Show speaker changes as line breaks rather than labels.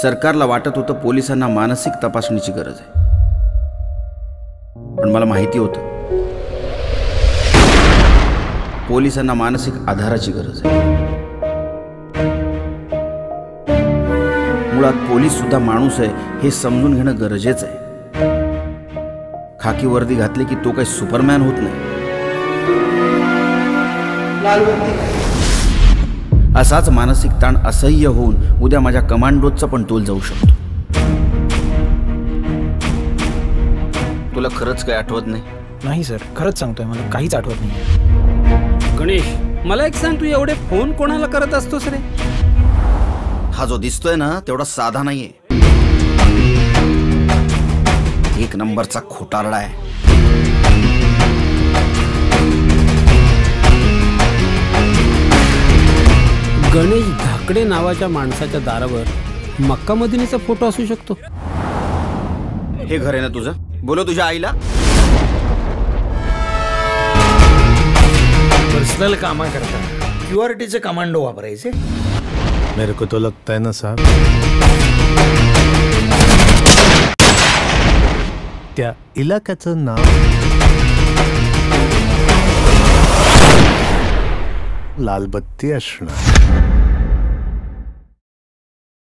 सरकारला वाटत होतं पोलिसांना मानसिक तपासणीची गरज आहे. पण मला माहिती होतं पोलिसांना मानसिक आधाराची गरज आहे. मुळात पोलीस सुद्धा माणूस आहे हे समजून घेणं गरजेचं आहे. खाकी वर्दी घातली की तो काही सुपरमॅन होत नाही. असाच मानसिक ताण असह्य होऊन उद्या माझ्या कमांडोचा पण तोल जाऊ शकतो. तुला खरंच काही आठवत नाही?
नाही सर खरंच सांगतोय मला काहीच आठवत नाही.
गणेश मला एक सांग तू एवढे फोन कोणाला करत असतोस रे?
हा जो दिसतोय ना तेवढा साधा नाहीये. एक नंबरचा खोटारडा आहे.
गणेश धाकडे नावाच्या माणसाच्या दारावर मक्का मदिनीचा फोटो असू शकतो.
हे घर आहे ना तुझं? बोलो तुझ्या आईला.
पर्सनल कामा करता क्युआरटीचे कमांडो वापरायचे.
मेरे को तो लगता है ना साहब. त्या इलाक्याचं नाव. लालबत्ती असणार